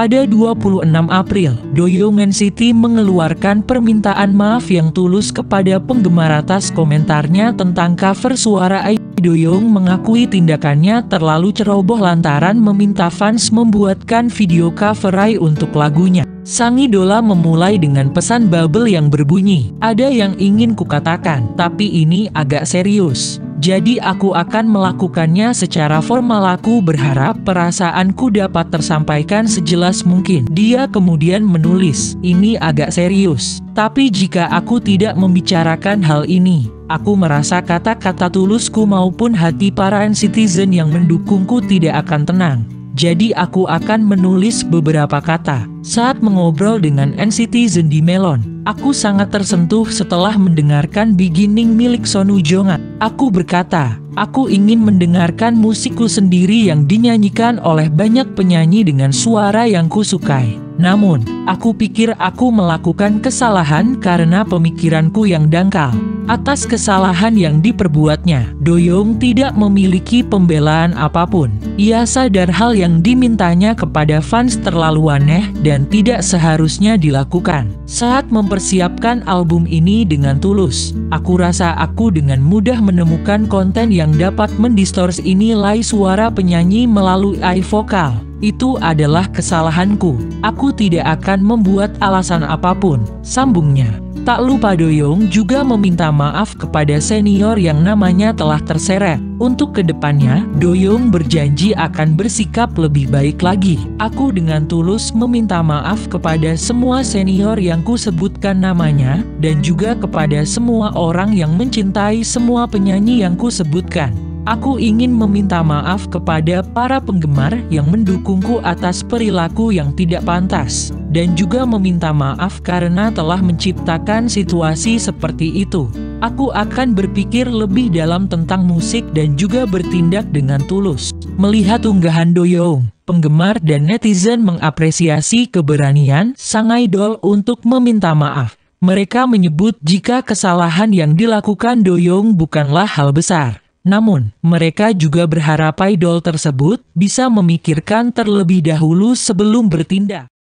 Pada 26 April, Doyoung NCT mengeluarkan permintaan maaf yang tulus kepada penggemar atas komentarnya tentang cover suara Ai. Doyoung mengakui tindakannya terlalu ceroboh lantaran meminta fans membuatkan video cover Ai untuk lagunya. Sang idola memulai dengan pesan bubble yang berbunyi, ada yang ingin kukatakan, tapi ini agak serius. Jadi aku akan melakukannya secara formal aku berharap perasaanku dapat tersampaikan sejelas mungkin. Dia kemudian menulis, ini agak serius. Tapi jika aku tidak membicarakan hal ini, aku merasa kata-kata tulusku maupun hati para citizen yang mendukungku tidak akan tenang. Jadi aku akan menulis beberapa kata. Saat mengobrol dengan NCT di Melon, Aku sangat tersentuh setelah mendengarkan beginning milik Sonu Jonga. Aku berkata, aku ingin mendengarkan musikku sendiri yang dinyanyikan oleh banyak penyanyi dengan suara yang kusukai. Namun, aku pikir aku melakukan kesalahan karena pemikiranku yang dangkal. Atas kesalahan yang diperbuatnya, Doyong tidak memiliki pembelaan apa pun. Ia sadar hal yang dimintanya kepada fans terlalu aneh dan tidak seharusnya dilakukan. Saat mempersiapkan album ini dengan tulus, aku rasa aku dengan mudah menemukan konten yang dapat mendistorsi nilai suara penyanyi melalui AI vokal. Itu adalah kesalahanku. Aku tidak akan membuat alasan apa pun, sambungnya. Tak lupa Doyong juga meminta maaf kepada senior yang namanya telah terseret. Untuk ke depannya, Doyong berjanji akan bersikap lebih baik lagi. Aku dengan tulus meminta maaf kepada semua senior yang kusebutkan namanya, dan juga kepada semua orang yang mencintai semua penyanyi yang kusebutkan. Aku ingin meminta maaf kepada para penggemar yang mendukungku atas perilaku yang tidak pantas, dan juga meminta maaf karena telah menciptakan situasi seperti itu. Aku akan berpikir lebih dalam tentang musik dan juga bertindak dengan tulus. Melihat unggahan Doyoung, penggemar dan netizen mengapresiasi keberanian sang idol untuk meminta maaf. Mereka menyebut jika kesalahan yang dilakukan Doyoung bukanlah hal besar. Namun, mereka juga berharap idol tersebut bisa memikirkan terlebih dahulu sebelum bertindak.